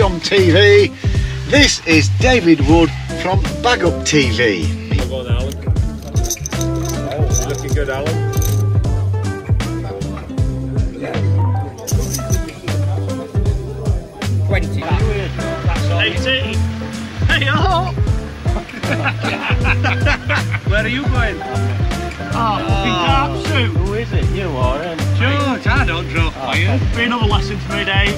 on TV. This is David Wood from Bag Up TV. Come on, Alan. Oh, looking good, Alan. Twenty. Eighteen. Hey, oh! Where are you going? Oh, fucking carp soup. Who is it? You are, him? George, I don't draw fire. Be another lesson for me, Dave.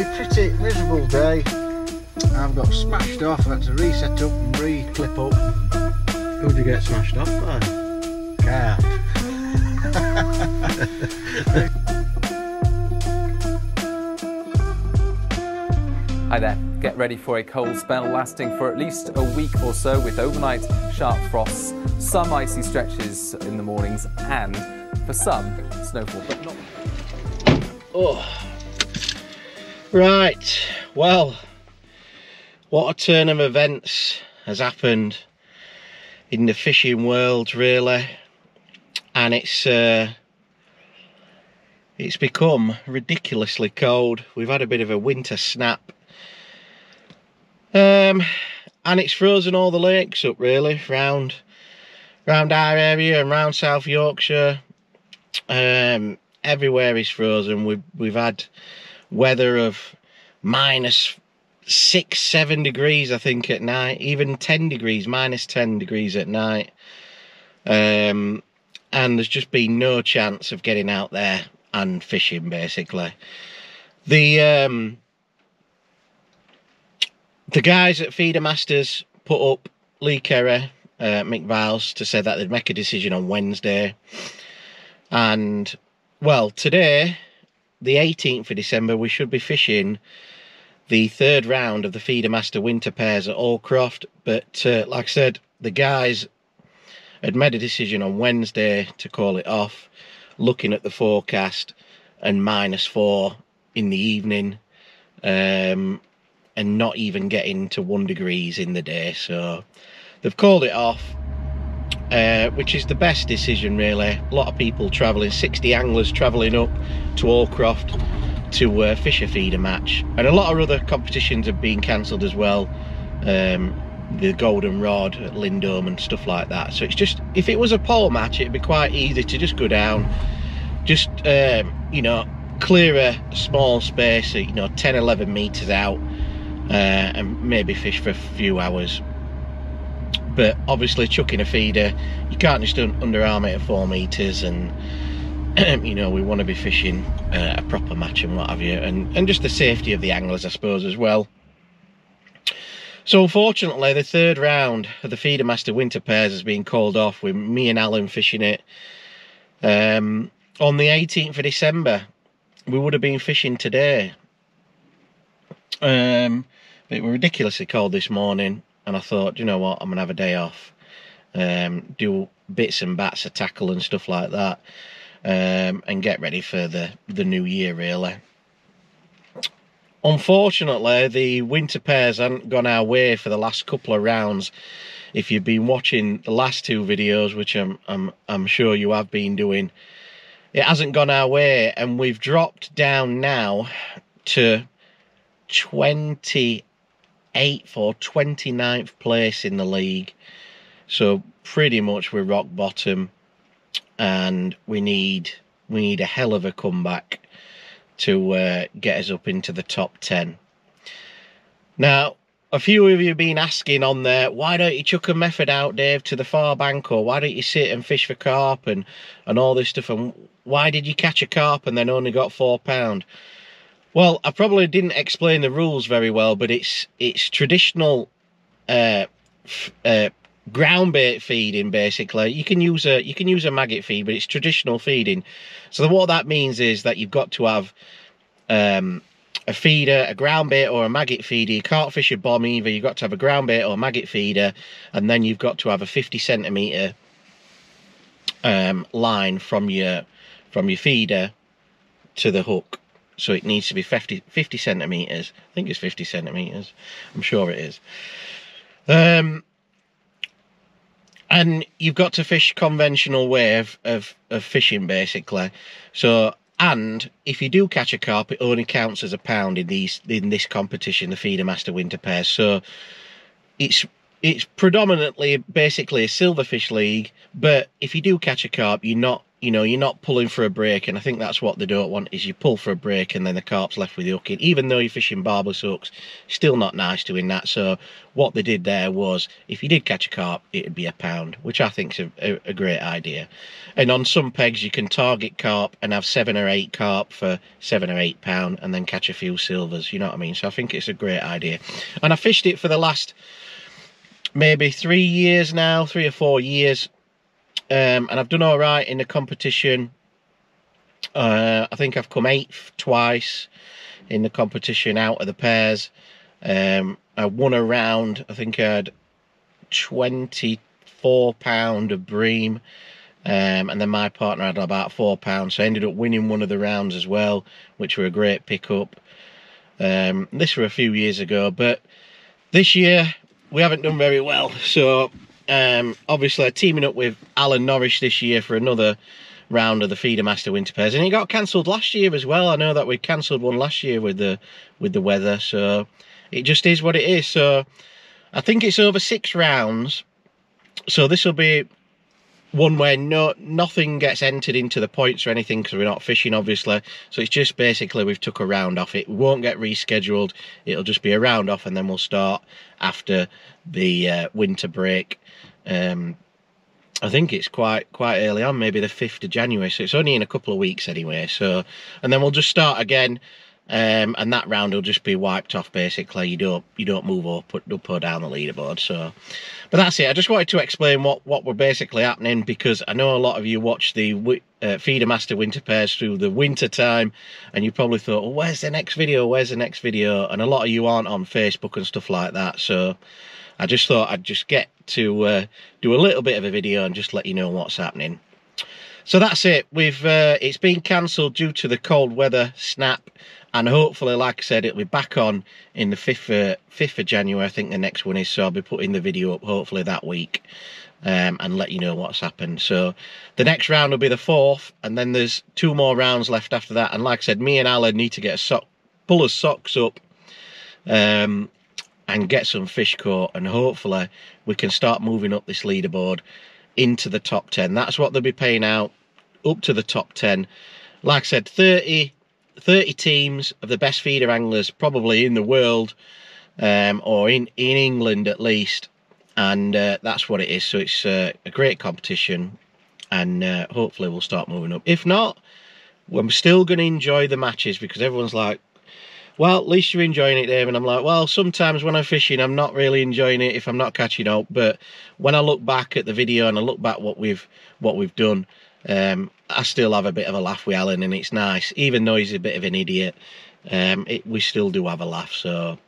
A pretty miserable day. I've got smashed off, I had to reset up and re-clip up. Who'd you get smashed off by? Car. Hi there. Get ready for a cold spell lasting for at least a week or so with overnight sharp frosts, some icy stretches in the mornings, and for some, snowfall, but not. Oh. Right. Well, what a turn of events has happened in the fishing world, really, and it's uh, it's become ridiculously cold. We've had a bit of a winter snap. Um, and it's frozen all the lakes up really round round our area and round South Yorkshire. Um, everywhere is frozen. We've we've had weather of minus six, seven degrees, I think, at night, even 10 degrees, minus 10 degrees at night. Um, and there's just been no chance of getting out there and fishing, basically. The um, the guys at Feeder Masters put up Lee Kerry, uh, Mick Viles, to say that they'd make a decision on Wednesday. And, well, today, the 18th of December, we should be fishing the third round of the Feeder Master Winter Pairs at Hallcroft. But, uh, like I said, the guys had made a decision on Wednesday to call it off, looking at the forecast and minus four in the evening. Um, and not even getting to one degrees in the day. So they've called it off, uh, which is the best decision really. A lot of people travelling, 60 anglers travelling up to Hallcroft to uh, fish a feeder match, and a lot of other competitions have been cancelled as well. Um, the Golden Rod at Lindholme and stuff like that. So it's just if it was a pole match, it'd be quite easy to just go down, just um, you know, clear a small space, you know, 10, 11 meters out uh, and maybe fish for a few hours. But obviously, chucking a feeder, you can't just un- underarm it at four meters, and you know we want to be fishing uh, a proper match and what have you, and and just the safety of the anglers, I suppose, as well. So unfortunately, the third round of the Feeder Master Winter Pairs has been called off with me and Alan fishing it. Um, on the 18th of December, we would have been fishing today. Um, it was ridiculously cold this morning, and I thought, you know what, I'm gonna have a day off, um, do bits and bats of tackle and stuff like that, um, and get ready for the the new year really. Unfortunately, the winter pairs haven't gone our way for the last couple of rounds. If you've been watching the last two videos, which I'm I'm I'm sure you have been doing, it hasn't gone our way, and we've dropped down now to 28th or 29th place in the league. So pretty much we're rock bottom and we need we need a hell of a comeback to uh, get us up into the top 10. Now, a few of you have been asking on there, why don't you chuck a method out, Dave, to the far bank, or why don't you sit and fish for carp and, and all this stuff, and why did you catch a carp and then only got four pound? Well, I probably didn't explain the rules very well, but it's it's traditional uh, uh, ground bait feeding basically. You can use a you can use a maggot feed but it's traditional feeding. So what that means is that you've got to have um a feeder a ground bait or a maggot feeder. You can't fish a bomb either. You've got to have a ground bait or a maggot feeder and then you've got to have a 50 centimeter um line from your from your feeder to the hook so it needs to be 50 50 centimeters. I think it's 50 centimeters. I'm sure it is. Um and you've got to fish conventional way of, of, of fishing basically. So and if you do catch a carp it only counts as a pound in these in this competition the feeder master winter pairs so it's it's predominantly basically a silverfish league but if you do catch a carp you're not you know you're not pulling for a break and i think that's what they don't want is you pull for a break and then the carp's left with the hook in even though you're fishing barbless hooks still not nice doing that. So what they did there was if you did catch a carp it'd be a pound which i think's a, a, a great idea. And on some pegs you can target carp and have seven or eight carp for seven or eight pound and then catch a few silvers you know what i mean? So i think it's a great idea. And i fished it for the last maybe three years now three or four years um, and I've done all right in the competition. Uh, I think I've come eighth twice in the competition out of the pairs. Um, I won a round. I think I had 24 pound of bream. Um, and then my partner had about four pounds. So I ended up winning one of the rounds as well, which were a great pickup. Um, this were a few years ago, but this year we haven't done very well. So um, obviously teaming up with Alan Norris this year for another round of the Feeder Master Winter Pairs, and it got cancelled last year as well. I know that we cancelled one last year with the with the weather, so it just is what it is. So I think it's over six rounds. So this will be one where no nothing gets entered into the points or anything because we're not fishing obviously so it's just basically we've took a round off it won't get rescheduled it'll just be a round off and then we'll start after the uh, winter break um, I think it's quite quite early on, maybe the fifth of January. So it's only in a couple of weeks anyway. So and then we'll just start again, um, and that round will just be wiped off. Basically, you don't you don't move up up or down the leaderboard. So, but that's it. I just wanted to explain what what were basically happening because I know a lot of you watch the uh, Feeder Master Winter Pairs through the winter time, and you probably thought, well, where's the next video? Where's the next video? And a lot of you aren't on Facebook and stuff like that. So I just thought I'd just get to uh, do a little bit of a video and just let you know what's happening. So that's it. We've uh, it's been cancelled due to the cold weather snap, and hopefully, like I said, it'll be back on in the fifth uh, fifth of January. I think the next one is. So I'll be putting the video up hopefully that week. Um, and let you know what's happened. So the next round will be the fourth, and then there's two more rounds left after that. And like I said, me and Alan need to get a sock, pull his socks up, um, and get some fish caught and hopefully we can start moving up this leaderboard into the top 10 that's what they'll be paying out up to the top 10 like i said 30 30 teams of the best feeder anglers probably in the world um, or in in england at least and uh, that's what it is so it's uh, a great competition and uh, hopefully we'll start moving up if not we're still going to enjoy the matches because everyone's like well, at least you're enjoying it, Dave. And I'm like, well, sometimes when I'm fishing, I'm not really enjoying it if I'm not catching up. But when I look back at the video and I look back what we've what we've done, um, I still have a bit of a laugh with Alan, and it's nice, even though he's a bit of an idiot. Um, it, we still do have a laugh. So,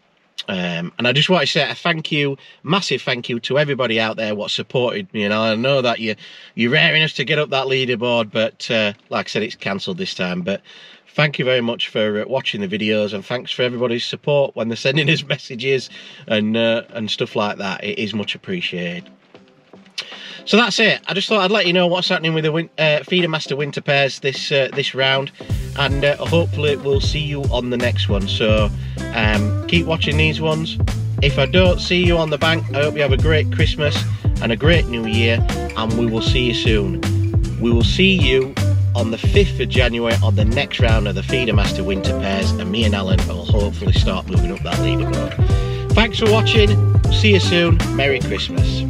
um, and I just want to say a thank you, massive thank you to everybody out there what supported me. And I know that you you're raring us to get up that leaderboard, but uh, like I said, it's cancelled this time. But thank you very much for uh, watching the videos and thanks for everybody's support when they're sending us messages and uh, and stuff like that it is much appreciated so that's it. I just thought i'd let you know what's happening with the uh, feeder master winter pairs this uh, this round and uh, hopefully we'll see you on the next one. So um, keep watching these ones. If i don't see you on the bank i hope you have a great christmas and a great new year and we will see you soon. We will see you on the 5th of January on the next round of the Feeder Master Winter Pairs and me and Alan will hopefully start moving up that leaderboard. Thanks for watching, see you soon, Merry Christmas.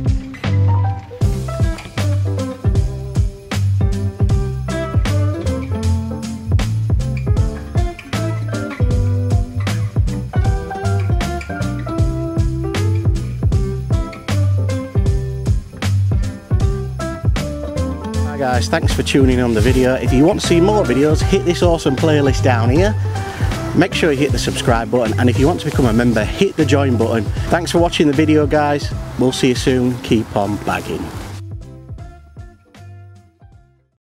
Guys, thanks for tuning in on the video. If you want to see more videos, hit this awesome playlist down here. Make sure you hit the subscribe button and if you want to become a member, hit the join button. Thanks for watching the video guys. We'll see you soon. Keep on bagging.